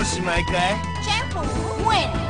我是麦克。詹姆斯·威尔。